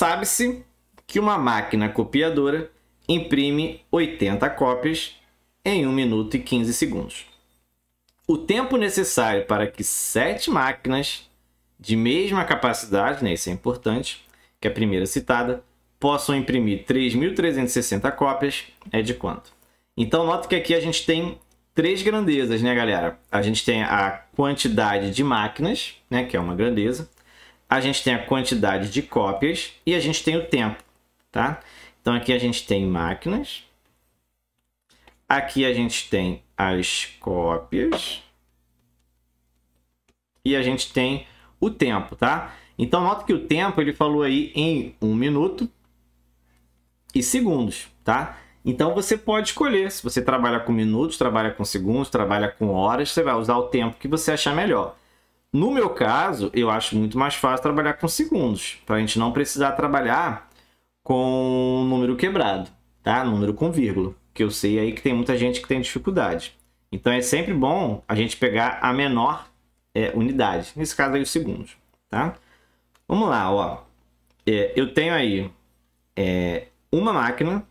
Sabe-se que uma máquina copiadora imprime 80 cópias em 1 minuto e 15 segundos. O tempo necessário para que sete máquinas de mesma capacidade, né, isso é importante, que é a primeira citada, possam imprimir 3.360 cópias é de quanto? Então, nota que aqui a gente tem três grandezas, né, galera? A gente tem a quantidade de máquinas, né, que é uma grandeza. A gente tem a quantidade de cópias e a gente tem o tempo, tá? Então, aqui a gente tem máquinas. Aqui a gente tem as cópias. E a gente tem o tempo, tá? Então, nota que o tempo ele falou aí em um minuto e segundos, tá? Então você pode escolher. Se você trabalha com minutos, trabalha com segundos, trabalha com horas, você vai usar o tempo que você achar melhor. No meu caso, eu acho muito mais fácil trabalhar com segundos, para a gente não precisar trabalhar com número quebrado, tá? Número com vírgula, que eu sei aí que tem muita gente que tem dificuldade. Então é sempre bom a gente pegar a menor é, unidade, nesse caso aí os segundos, tá? Vamos lá, ó. É, eu tenho aí é, uma máquina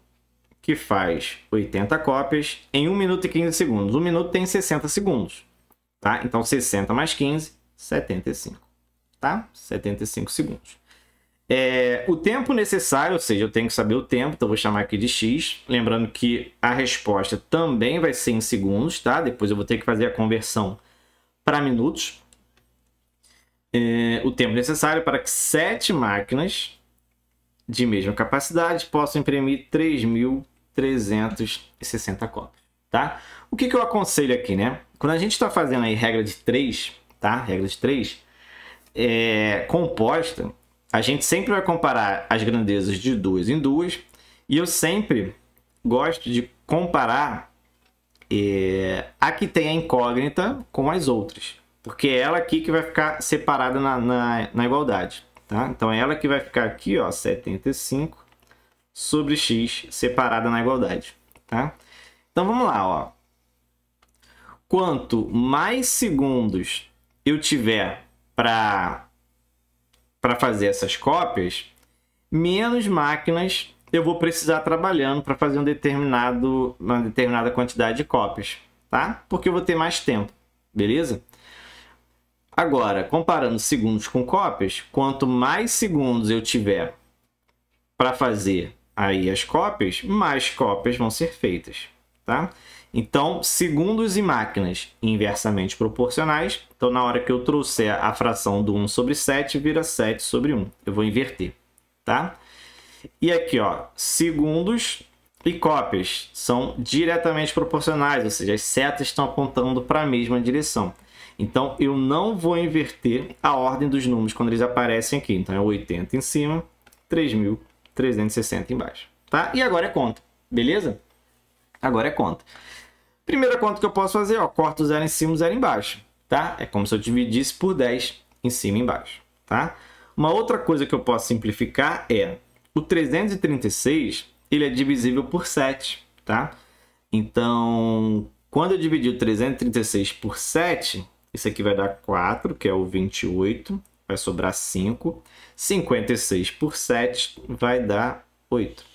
que faz 80 cópias em 1 minuto e 15 segundos. 1 minuto tem 60 segundos, tá? Então 60 mais 15, 75, tá? 75 segundos. É, o tempo necessário, ou seja, eu tenho que saber o tempo, então vou chamar aqui de x. Lembrando que a resposta também vai ser em segundos, tá? Depois eu vou ter que fazer a conversão para minutos. É, o tempo necessário para que sete máquinas de mesma capacidade possam imprimir 3.360 cópias, tá? O que, que eu aconselho aqui, né? Quando a gente está fazendo aí regra de 3, tá? Regra de 3, é, composta, a gente sempre vai comparar as grandezas de duas em duas e eu sempre gosto de comparar é, a que tem a incógnita com as outras, porque é ela aqui que vai ficar separada na, na, na igualdade. Tá? Então, é ela que vai ficar aqui, ó, 75 sobre x separada na igualdade. Tá? Então, vamos lá. Ó. Quanto mais segundos eu tiver para fazer essas cópias, menos máquinas eu vou precisar trabalhando para fazer um determinado, uma determinada quantidade de cópias, tá? Porque eu vou ter mais tempo, beleza? Agora, comparando segundos com cópias, quanto mais segundos eu tiver para fazer aí as cópias, mais cópias vão ser feitas, tá? Então, segundos e máquinas inversamente proporcionais. Então, na hora que eu trouxer a fração do 1 sobre 7, vira 7 sobre 1. Eu vou inverter, tá? E aqui, ó, segundos e cópias são diretamente proporcionais, ou seja, as setas estão apontando para a mesma direção. Então, eu não vou inverter a ordem dos números quando eles aparecem aqui. Então, é 80 em cima, 3.360 embaixo. Tá? E agora é conta, beleza? Agora é conta. Primeira conta que eu posso fazer, ó, corto zero em cima, zero embaixo. Tá? É como se eu dividisse por 10 em cima e embaixo. Tá? Uma outra coisa que eu posso simplificar é o 336 ele é divisível por 7. Tá? Então, quando eu dividir o 336 por 7, isso aqui vai dar 4, que é o 28. Vai sobrar 5. 56 por 7 vai dar 8.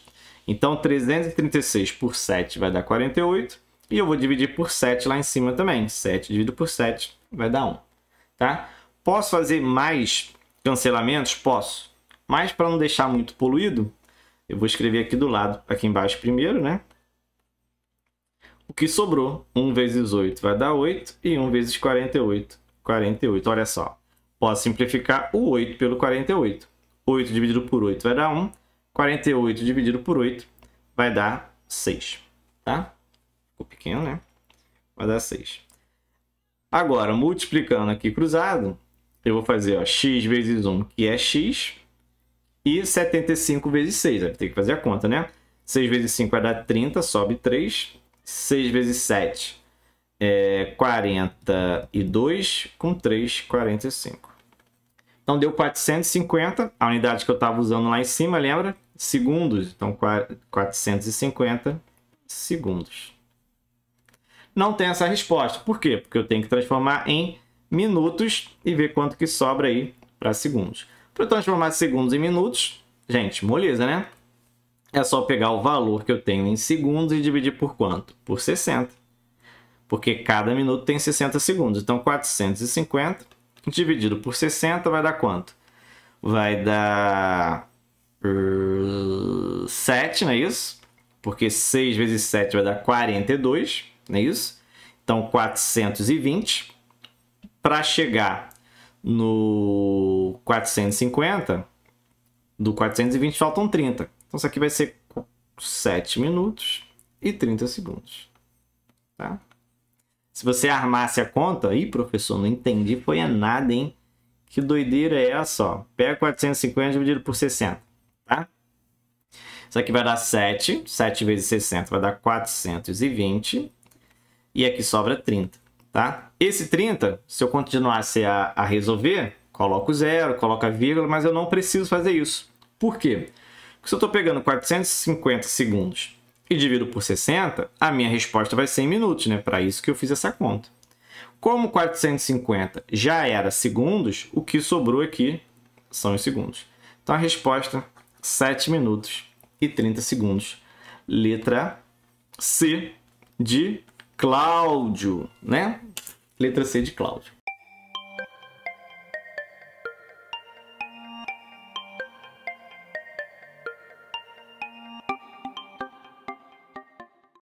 Então, 336 por 7 vai dar 48. E eu vou dividir por 7 lá em cima também. 7 dividido por 7 vai dar 1. Tá? Posso fazer mais cancelamentos? Posso. Mas para não deixar muito poluído, eu vou escrever aqui do lado, aqui embaixo primeiro, né? O que sobrou, 1 vezes 8 vai dar 8 e 1 vezes 48, 48. Olha só, posso simplificar o 8 pelo 48. 8 dividido por 8 vai dar 1, 48 dividido por 8 vai dar 6, tá? Ficou pequeno, né? Vai dar 6. Agora, multiplicando aqui cruzado, eu vou fazer ó, x vezes 1, que é x, e 75 vezes 6. Vai ter que fazer a conta, né? 6 vezes 5 vai dar 30, sobe 3. 6 vezes 7 é 42, com 3, 45. Então, deu 450, a unidade que eu estava usando lá em cima, lembra? Segundos, então 450 segundos. Não tem essa resposta. Por quê? Porque eu tenho que transformar em minutos e ver quanto que sobra aí para segundos. Para transformar segundos em minutos, Gente, moleza, né? É só pegar o valor que eu tenho em segundos e dividir por quanto? Por 60. Porque cada minuto tem 60 segundos. Então, 450 dividido por 60 vai dar quanto? Vai dar 7, não é isso? Porque 6 vezes 7 vai dar 42, não é isso? Então, 420. Para chegar no 450, do 420 faltam 30. Então, isso aqui vai ser 7 minutos e 30 segundos. Tá? Se você armasse a conta, aí, professor, não entendi, foi a nada, hein? Que doideira é essa, ó? Pega 450 dividido por 60, tá? Isso aqui vai dar 7. 7 vezes 60 vai dar 420. E aqui sobra 30, tá? Esse 30, se eu continuasse a, a resolver, coloco zero, coloco a vírgula, mas eu não preciso fazer isso. Por quê? Porque se eu estou pegando 450 segundos e divido por 60, a minha resposta vai ser em minutos, né? Para isso que eu fiz essa conta. Como 450 já era segundos, o que sobrou aqui são os segundos. Então a resposta 7 minutos e 30 segundos. Letra C de Cláudio, né? Letra C de Cláudio.